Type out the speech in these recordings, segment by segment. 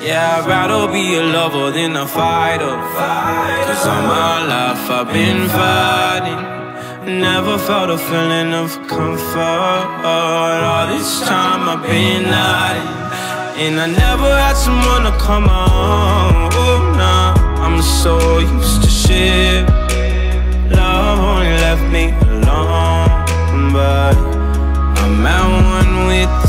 Yeah, I'd rather be a lover than a fighter. Cause all my life I've been fighting. Never felt a feeling of comfort. All this time I've been hiding. And I never had someone to come on. Oh, nah, I'm so used to shit. Love only left me alone. But I'm at one with the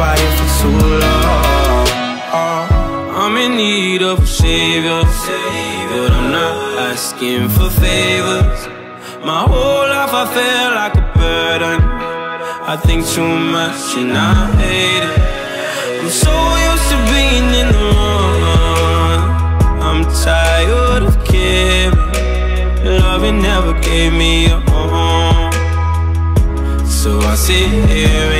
Quiet for too long. Oh, I'm in need of a savior, but I'm not asking for favors. My whole life I feel like a burden. I think too much and I hate it. I'm so used to being in the wrong. I'm tired of caring. Loving never gave me a home. So I sit here.